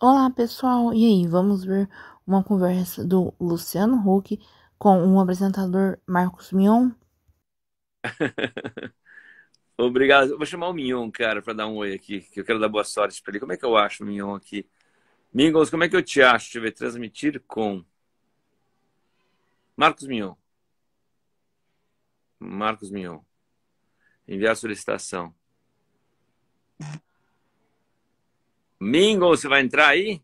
Olá, pessoal! E aí, vamos ver uma conversa do Luciano Huck com o apresentador Marcos Mion? Obrigado. Vou chamar o Mignon, cara, para dar um oi aqui, que eu quero dar boa sorte para ele. Como é que eu acho o Mignon aqui? Mingos, como é que eu te acho? Deixa eu ver. Transmitir com. Marcos Mignon. Marcos Mignon. Enviar solicitação. Mingo, você vai entrar aí?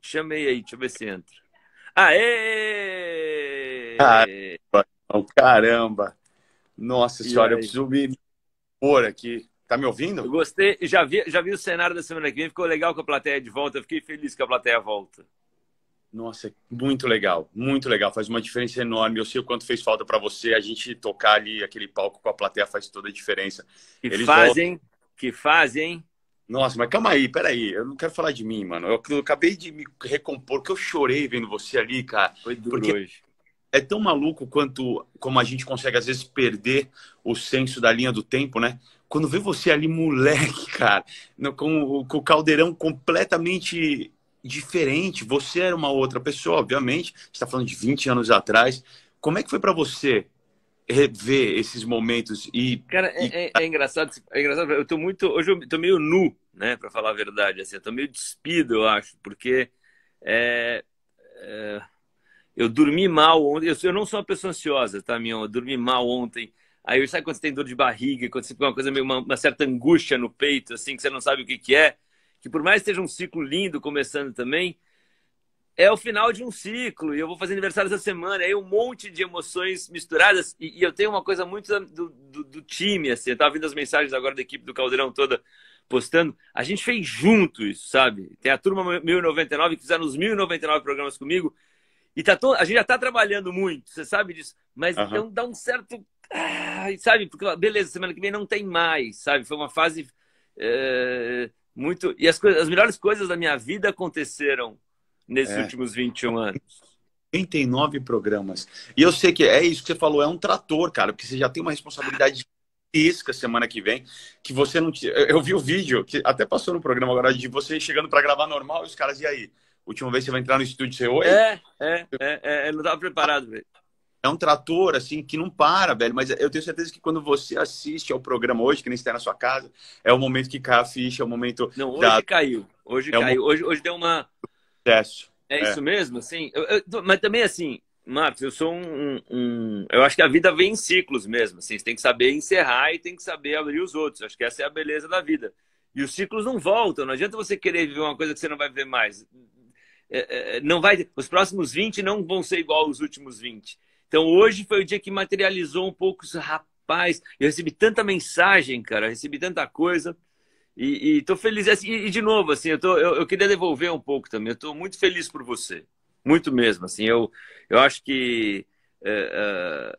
Chamei aí, deixa eu ver se entra. Aê! Caramba! Nossa senhora, eu preciso me pôr aqui. Tá me ouvindo? Eu gostei, já vi, já vi o cenário da semana que vem, ficou legal com a plateia de volta, eu fiquei feliz que a plateia volta. Nossa, muito legal, muito legal, faz uma diferença enorme. Eu sei o quanto fez falta para você, a gente tocar ali aquele palco com a plateia faz toda a diferença. Que Eles fazem, voltam... que fazem. Nossa, mas calma aí, peraí. Eu não quero falar de mim, mano. Eu, eu acabei de me recompor, que eu chorei vendo você ali, cara. Foi duro hoje. É tão maluco quanto como a gente consegue, às vezes, perder o senso da linha do tempo, né? Quando vê você ali, moleque, cara, com, com o caldeirão completamente diferente. Você era uma outra pessoa, obviamente. Você está falando de 20 anos atrás. Como é que foi para você rever esses momentos e cara é, é, é, engraçado é engraçado eu tô muito hoje eu tô meio nu né para falar a verdade assim eu tô meio despido eu acho porque é, é, eu dormi mal ontem eu, eu, não sou uma pessoa ansiosa tá minha eu dormi mal ontem aí sabe quando você tem dor de barriga quando você tem uma coisa meio uma, uma certa angústia no peito assim que você não sabe o que que é que por mais que seja um ciclo lindo começando também é o final de um ciclo e eu vou fazer aniversário essa semana. Aí um monte de emoções misturadas e, e eu tenho uma coisa muito do, do, do, time, assim. Eu tava vendo as mensagens agora da equipe do Caldeirão toda postando. A gente fez junto isso, sabe? Tem a turma 1099 que fizeram os 1099 programas comigo e tá todo, a gente já tá trabalhando muito, você sabe disso. Mas uhum. então dá um certo. Ah, sabe? Porque, beleza, semana que vem não tem mais, sabe? Foi uma fase. É, muito. E as, as melhores coisas da minha vida aconteceram nesses é. últimos 21 anos. 89 programas. E eu sei que é isso que você falou, é um trator, cara, porque você já tem uma responsabilidade gigantesca semana que vem, que você não tinha. Eu vi o vídeo, que até passou no programa agora, de você chegando para gravar normal e os caras, e aí? Última vez você vai entrar no estúdio, você oi? É, é, é, é, não estava preparado, velho. É um trator, assim, que não para, velho. Mas eu tenho certeza que quando você assiste ao programa hoje, que nem está na sua casa, é o momento que cai a ficha, é o momento. Não, hoje da... caiu. Hoje é caiu. Hoje, hoje deu uma sucesso. É, é, isso mesmo, assim. Eu, eu, mas também, assim, Marcos, eu sou um, um, Eu acho que a vida vem em ciclos mesmo. Assim, você tem que saber encerrar e tem que saber abrir os outros. Acho que essa é a beleza da vida. E os ciclos não voltam. Não adianta você querer viver uma coisa que você não vai ver mais. É, é, não vai. Os próximos 20 não vão ser igual aos últimos 20. Então hoje foi o dia que materializou um pouco isso. Rapaz, eu recebi tanta mensagem, cara. Eu recebi tanta coisa. E, estou feliz. Assim, e, de novo, assim, eu, tô, eu, eu, queria devolver um pouco também. Estou muito feliz por você. Muito mesmo. Assim, eu, eu acho que é, é,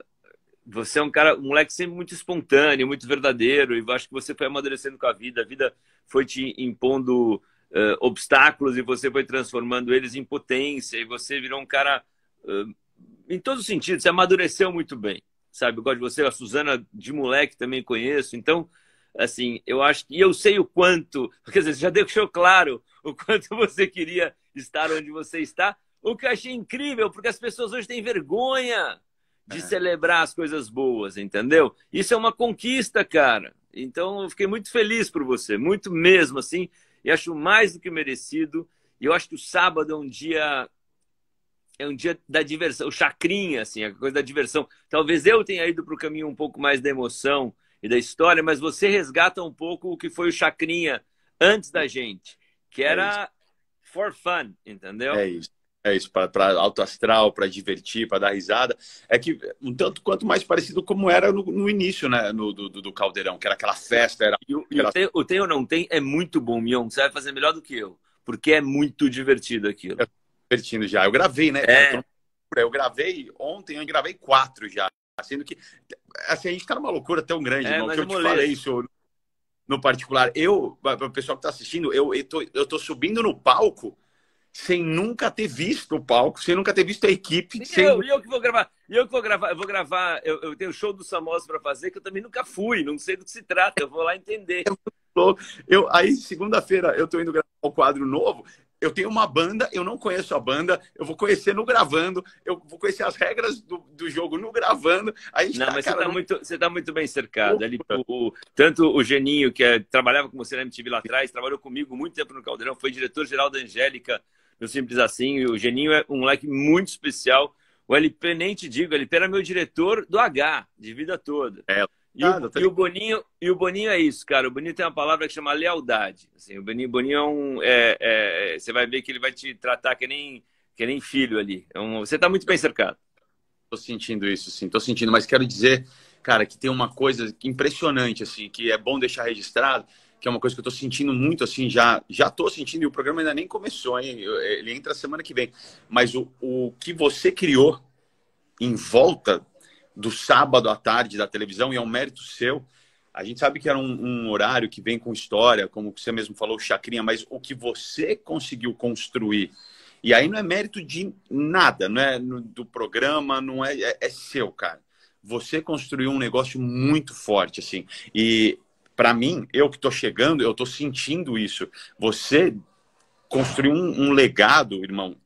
você é um cara, um moleque sempre muito espontâneo, muito verdadeiro. E eu acho que você foi amadurecendo com a vida. A vida foi te impondo é, obstáculos e você foi transformando eles em potência. E você virou um cara, é, em todos os sentidos, você amadureceu muito bem. Sabe, eu gosto de você. A Suzana de moleque também conheço. Então assim, eu acho que eu sei o quanto, quer dizer, já deixou claro o quanto você queria estar onde você está, o que eu achei incrível, porque as pessoas hoje têm vergonha de é. celebrar as coisas boas, entendeu? Isso é uma conquista, cara. Então, eu fiquei muito feliz por você, muito mesmo, assim, e acho mais do que merecido. E eu acho que o sábado é um dia é um dia da diversão, o chacrinha, assim, a coisa da diversão. Talvez eu tenha ido para o caminho um pouco mais da emoção, e da história, mas você resgata um pouco o que foi o Chacrinha antes da gente, que era é for fun, entendeu? É isso. É isso, para alto astral, para divertir, para dar risada. É que um tanto quanto mais parecido como era no, no início, né? No, do, do, Caldeirão, que era aquela festa. Era, e, o, era... tem, o tem ou não tem é muito bom, Mion. Você vai fazer melhor do que eu, porque é muito divertido aquilo. Eu divertindo já. Eu gravei, né? É. Eu gravei ontem, eu gravei quatro já. Sendo que assim, a gente tá numa loucura tão grande, é, irmão, que eu te falei isso no particular. Eu, para o pessoal que tá assistindo, eu, tô, eu tô subindo no palco sem nunca ter visto o palco, sem nunca ter visto a equipe. E sem... eu, eu que vou gravar. E eu que vou gravar, eu vou gravar, eu, eu tenho o show do Samos para fazer, que eu também nunca fui, não sei do que se trata, eu vou lá entender. eu, aí, segunda-feira, eu tô indo gravar o um quadro novo. Eu tenho uma banda, eu não conheço a banda, eu vou conhecer no gravando, eu vou conhecer as regras do, do jogo no gravando. Aí não, tá, mas cara, você, tá muito, você tá muito bem cercado. Ali, o, o, tanto o Geninho, que é, trabalhava com você na MTV lá atrás, trabalhou comigo muito tempo no Caldeirão, foi diretor-geral da Angélica, no Simples Assim. o Geninho é um moleque muito especial. O LP, nem te digo, o LP era meu diretor do H, de vida toda. É, e o, e o, Boninho, e o Boninho é isso, cara. O Boninho tem uma palavra que chama lealdade. Assim, o Boninho, Boninho é um. É, é, você vai ver que ele vai te tratar que nem, que nem filho ali. É um, você está muito bem cercado. Tô sentindo isso, sim, tô sentindo, mas quero dizer, cara, que tem uma coisa impressionante, assim, que é bom deixar registrado, que é uma coisa que eu tô sentindo muito, assim, já, já tô sentindo, e o programa ainda nem começou, hein? Ele entra semana que vem. Mas o, o que você criou em volta do sábado à tarde da televisão, e é um mérito seu. A gente sabe que era um, um horário que vem com história, como você mesmo falou, Chacrinha, mas o que você conseguiu construir. E aí não é mérito de nada, não é do programa, não é, é, é seu, cara. Você construiu um negócio muito forte, assim. E para mim, eu que estou chegando, eu estou sentindo isso. Você construiu um, um legado, irmão,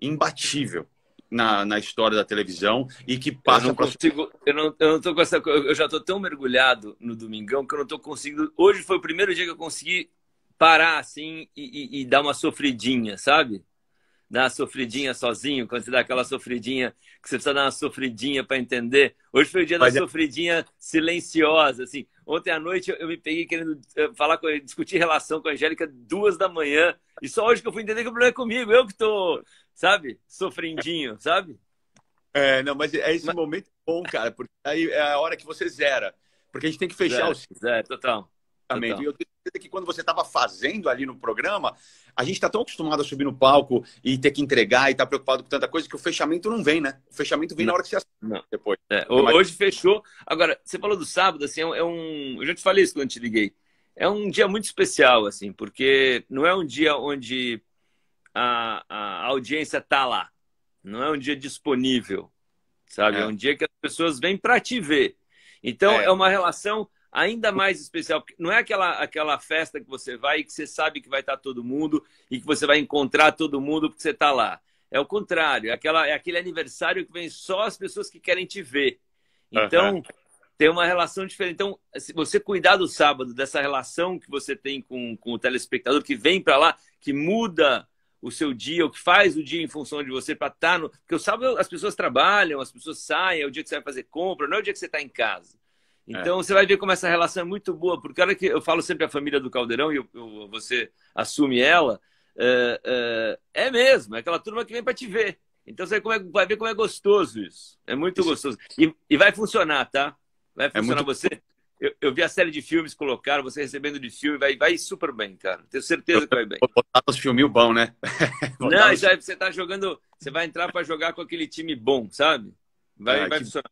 imbatível na, na história da televisão e que passa eu não consigo, eu não, eu não tô com essa eu já estou tão mergulhado no domingão que eu não estou conseguindo hoje foi o primeiro dia que eu consegui parar assim e, e, e dar uma sofridinha sabe? Dar uma sofridinha sozinho quando você dá aquela sofridinha que você precisa dar uma sofridinha para entender. Hoje foi o dia Mas da é... sofridinha silenciosa assim. Ontem à noite eu me peguei querendo eh, falar com discutir relação com a Angélica duas da manhã e só hoje que eu fui entender que o problema é comigo eu que estou sabe? Sofrendinho, sabe? É, não, mas é esse mas... momento bom, cara, porque aí é a hora que você zera. Porque a gente tem que fechar zero, o ciclo. Zero, total. total. E eu tenho certeza que quando você estava fazendo ali no programa, a gente está tão acostumado a subir no palco e ter que entregar e estar tá preocupado com tanta coisa que o fechamento não vem, né? O fechamento vem não. na hora que você assina depois. É, hoje fechou. Agora, você falou do sábado, assim, é um. Eu já te falei isso quando te liguei. É um dia muito especial, assim, porque não é um dia onde a, a audiência está lá. Não é um dia disponível, sabe? É, é um dia que as pessoas vêm para te ver. Então, é. é. uma relação ainda mais especial. Não é aquela, aquela festa que você vai e que você sabe que vai estar tá todo mundo e que você vai encontrar todo mundo porque você está lá. É o contrário. É, aquela, é aquele aniversário que vem só as pessoas que querem te ver. Então, uhum. tem uma relação diferente. Então, se você cuidar do sábado, dessa relação que você tem com, com o telespectador que vem para lá, que muda o seu dia, o que faz o dia em função de você para estar tá no. Porque o sábado as pessoas trabalham, as pessoas saem, é o dia que você vai fazer compra, não é o dia que você está em casa. Então é. você vai ver como essa relação é muito boa, porque a hora que eu falo sempre a família do Caldeirão e eu, eu, você assume ela, é, é, é, mesmo, é aquela turma que vem para te ver. Então você vai, vai, ver como é gostoso isso. É muito isso. gostoso. E, e, vai funcionar, tá? Vai é funcionar muito... você. Eu, eu, vi a série de filmes colocaram, você recebendo de filme, vai, vai super bem, cara. Tenho certeza que vai bem. Vou botar os filminhos bons, né? Não, já, você tá jogando. Você vai entrar para jogar com aquele time bom, sabe? Vai, ah, vai que... funcionar.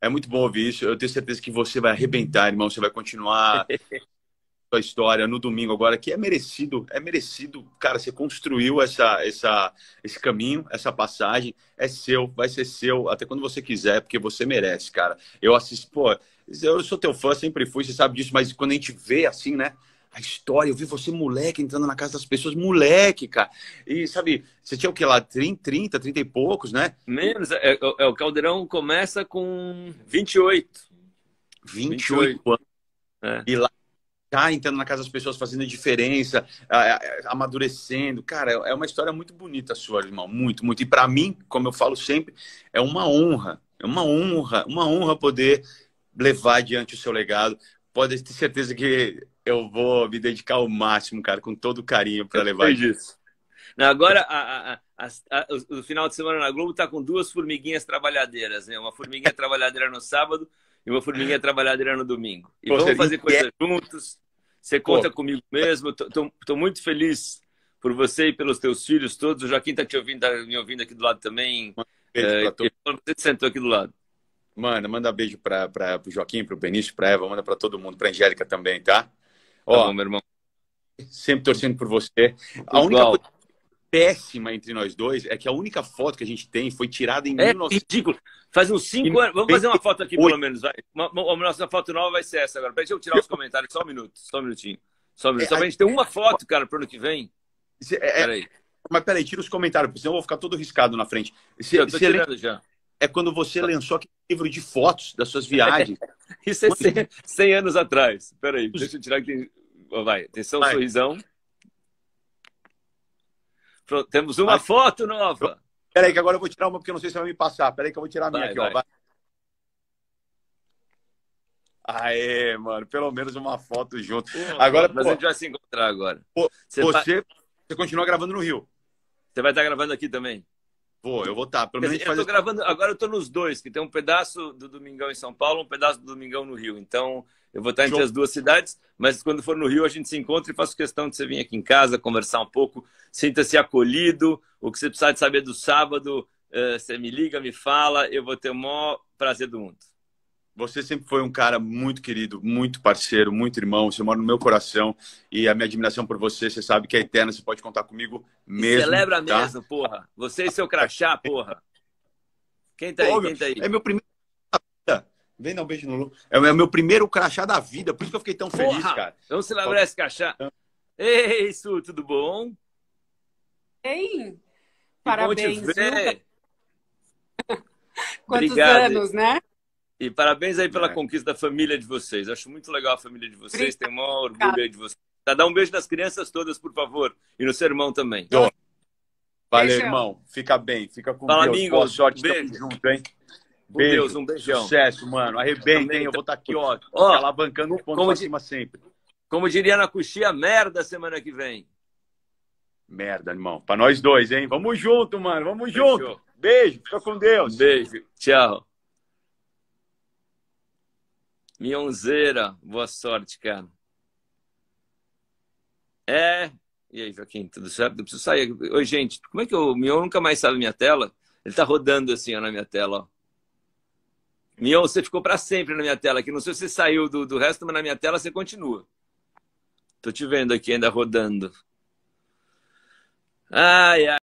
É muito bom ouvir isso. Eu tenho certeza que você vai arrebentar, irmão. Você vai continuar a história no domingo agora, que é merecido, é merecido. Cara, você construiu essa, essa, esse caminho, essa passagem. É seu, vai ser seu até quando você quiser, porque você merece, cara. Eu assisto, pô eu sou teu fã, sempre fui, você sabe disso, mas quando a gente vê assim, né? A história, eu vi você moleque entrando na casa das pessoas, moleque, cara. E sabe, você tinha o que lá? 30, 30, 30 e poucos, né? Menos, é, é, é o Caldeirão começa com 28. 28, 28. anos. É. E lá tá entrando na casa das pessoas, fazendo diferença, amadurecendo. Cara, é uma história muito bonita a sua, irmão. Muito, muito. E para mim, como eu falo sempre, é uma honra. É uma honra, uma honra poder levar adiante o seu legado. Pode ter certeza que eu vou me dedicar ao máximo, cara, com todo carinho para levar isso. Agora, a, a, a, o, o, final de semana na Globo está com duas formiguinhas trabalhadeiras, né? Uma formiguinha trabalhadeira no sábado e uma formiguinha trabalhadeira no domingo. E Pô, vamos fazer coisas é... juntos. Você conta Pô. comigo mesmo. Estou muito feliz por você e pelos teus filhos todos. O Joaquim está te ouvindo, tá me ouvindo aqui do lado também. Um é, você sentou aqui do lado. Manda, manda beijo para o Joaquim, para o Benício, para Eva, manda para todo mundo, para Angélica também, tá? tá Ó, bom, meu irmão. Sempre torcendo por você. A única coisa péssima entre nós dois é que a única foto que a gente tem foi tirada em é 19... ridículo. Faz uns cinco anos. Vamos fazer uma foto aqui, pelo menos. Vai. Uma, uma, a nossa foto nova vai ser essa agora. Deixa eu tirar os comentários só um minuto. Só um minutinho. Só um minuto. É, só pra gente ter uma foto, cara, pro ano que vem. É, peraí. Mas peraí, tira os comentários, senão eu vou ficar todo riscado na frente. Você, eu tô tirando lê... já. É quando você lançou aquele livro de fotos das suas viagens. Isso é 100, 100 anos atrás. Peraí, deixa eu tirar aqui. Vai, atenção, Vai. sorrisão. Pronto, temos uma vai. foto nova. Peraí, que agora eu vou tirar uma porque eu não sei se vai me passar. Peraí, que eu vou tirar a minha vai, aqui, vai. ó. Vai. Aê, mano, pelo menos uma foto junto. Pô, agora, mas pô, a gente vai se encontrar agora. Pô, você, você, você continua gravando no Rio. Você vai estar gravando aqui também? Vou, eu vou estar. Pelo menos dizer, eu tô gravando, agora eu estou nos dois, que tem um pedaço do Domingão em São Paulo, um pedaço do Domingão no Rio. Então, eu vou estar entre Show. as duas cidades, mas quando for no Rio a gente se encontra e faço questão de você vir aqui em casa, conversar um pouco, sinta-se acolhido, o que você precisar de saber do sábado, uh, você me liga, me fala, eu vou ter o maior prazer do mundo. Você sempre foi um cara muito querido, muito parceiro, muito irmão. Você mora no meu coração e a minha admiração por você, você sabe que é eterna. Você pode contar comigo mesmo. celebra tá? mesmo, porra. Você e seu crachá, porra. Quem tá Pô, aí? Quem tá aí? É meu primeiro. Vem dar um beijo no Lu. É o meu primeiro crachá da vida, por isso que eu fiquei tão porra, feliz, cara. Vamos celebrar esse crachá. Ei, Su, tudo bom? Ei, parabéns. Quantos Obrigado. anos, né? E parabéns aí pela é. conquista da família de vocês. Acho muito legal a família de vocês. Tenho o maior orgulho aí de vocês. Tá, dá um beijo nas crianças todas, por favor. E no seu irmão também. Tô. Valeu, irmão. Fica bem. Fica com Fala, Deus. Amigos. Boa sorte. Beijo. Tamo junto, hein? Beijo. Deus, um beijão. Sucesso, mano. Arrebenta, hein? Eu vou estar tá aqui, ó, ó alavancando um ponto pra cima sempre. Como diria na coxia, merda semana que vem. Merda, irmão. Pra nós dois, hein? Vamos junto, mano. Vamos Fechou. junto. Beijo. Fica com Deus. Beijo. Tchau. Mionzeira, boa sorte, cara. É. E aí, Joaquim, tudo certo? Eu preciso sair. Oi, gente, como é que o Mion nunca mais sabe minha tela? Ele tá rodando assim ó, na minha tela, ó. Mion, você ficou para sempre na minha tela aqui. Não sei se você saiu do, do resto, mas na minha tela você continua. Tô te vendo aqui ainda rodando. Ai, ai.